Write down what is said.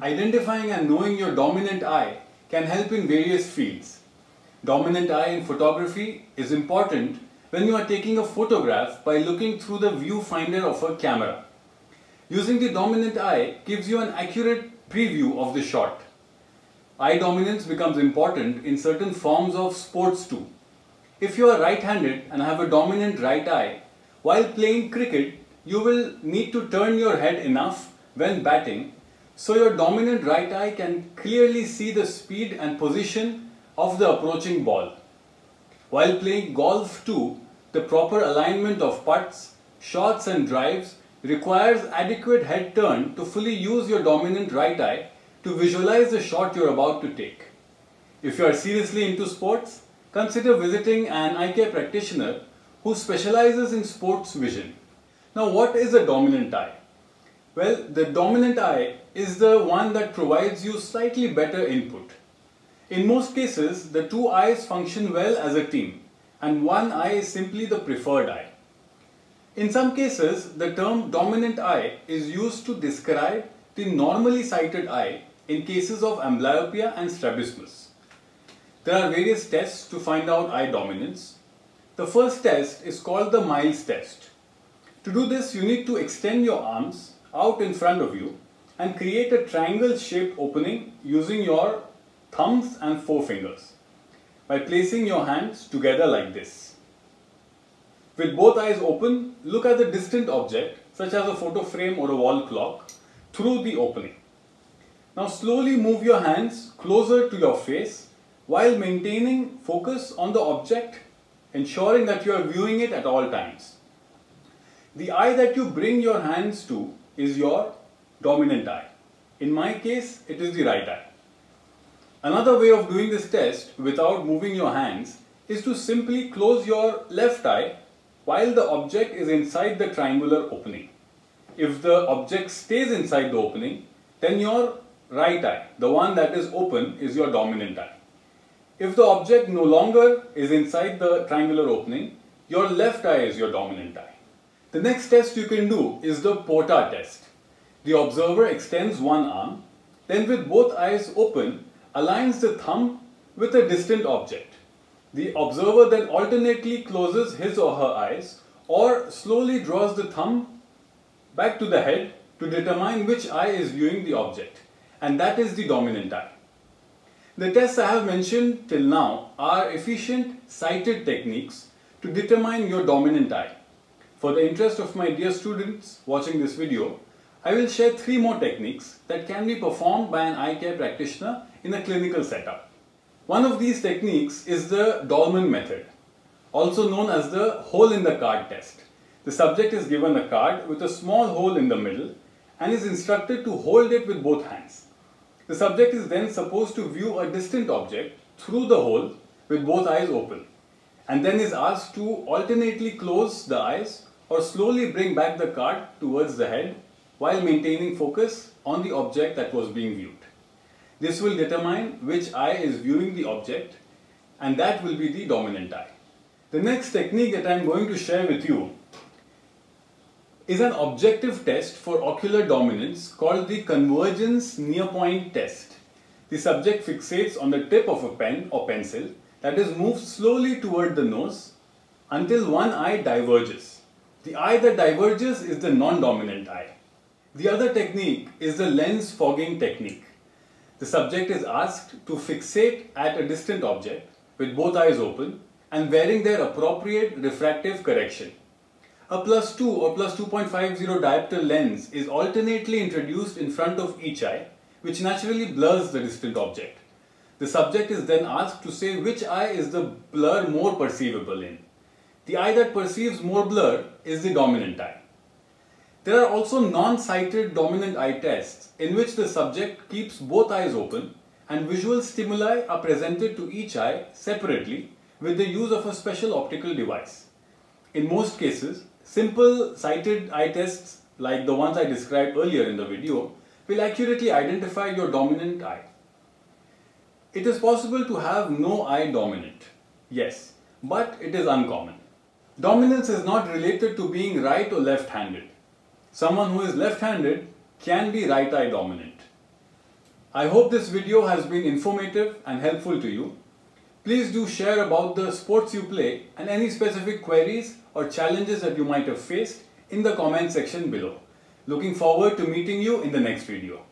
Identifying and knowing your dominant eye can help in various fields. Dominant eye in photography is important when you are taking a photograph by looking through the viewfinder of a camera. Using the dominant eye gives you an accurate preview of the shot. Eye dominance becomes important in certain forms of sports too. If you are right-handed and have a dominant right eye, while playing cricket, you will need to turn your head enough when batting so your dominant right eye can clearly see the speed and position of the approaching ball. While playing golf too, the proper alignment of putts, shots and drives requires adequate head turn to fully use your dominant right eye to visualize the shot you're about to take. If you are seriously into sports, consider visiting an eye care practitioner who specializes in sports vision. Now what is a dominant eye? Well, the dominant eye is the one that provides you slightly better input. In most cases, the two eyes function well as a team and one eye is simply the preferred eye. In some cases, the term dominant eye is used to describe the normally sighted eye in cases of amblyopia and strabismus. There are various tests to find out eye dominance. The first test is called the Miles test. To do this, you need to extend your arms out in front of you and create a triangle shaped opening using your thumbs and forefingers by placing your hands together like this. With both eyes open, look at the distant object such as a photo frame or a wall clock through the opening. Now slowly move your hands closer to your face while maintaining focus on the object ensuring that you are viewing it at all times. The eye that you bring your hands to is your dominant eye. In my case, it is the right eye. Another way of doing this test without moving your hands is to simply close your left eye while the object is inside the triangular opening. If the object stays inside the opening, then your right eye, the one that is open, is your dominant eye. If the object no longer is inside the triangular opening, your left eye is your dominant eye. The next test you can do is the Porta test. The observer extends one arm, then with both eyes open, aligns the thumb with a distant object. The observer then alternately closes his or her eyes or slowly draws the thumb back to the head to determine which eye is viewing the object and that is the dominant eye. The tests I have mentioned till now are efficient sighted techniques to determine your dominant eye. For the interest of my dear students watching this video, I will share three more techniques that can be performed by an eye care practitioner in a clinical setup. One of these techniques is the Dolman method, also known as the hole in the card test. The subject is given a card with a small hole in the middle and is instructed to hold it with both hands. The subject is then supposed to view a distant object through the hole with both eyes open and then is asked to alternately close the eyes or slowly bring back the card towards the head while maintaining focus on the object that was being viewed. This will determine which eye is viewing the object and that will be the dominant eye. The next technique that I am going to share with you is an objective test for ocular dominance called the convergence near point test. The subject fixates on the tip of a pen or pencil that is moved slowly toward the nose until one eye diverges. The eye that diverges is the non-dominant eye. The other technique is the lens fogging technique. The subject is asked to fixate at a distant object with both eyes open and wearing their appropriate refractive correction. A plus 2 or plus 2.50 diopter lens is alternately introduced in front of each eye which naturally blurs the distant object. The subject is then asked to say which eye is the blur more perceivable in. The eye that perceives more blur is the dominant eye. There are also non-sighted dominant eye tests in which the subject keeps both eyes open and visual stimuli are presented to each eye separately with the use of a special optical device. In most cases, simple sighted eye tests like the ones I described earlier in the video will accurately identify your dominant eye. It is possible to have no eye dominant, yes, but it is uncommon. Dominance is not related to being right or left-handed. Someone who is left-handed can be right eye dominant. I hope this video has been informative and helpful to you. Please do share about the sports you play and any specific queries or challenges that you might have faced in the comment section below. Looking forward to meeting you in the next video.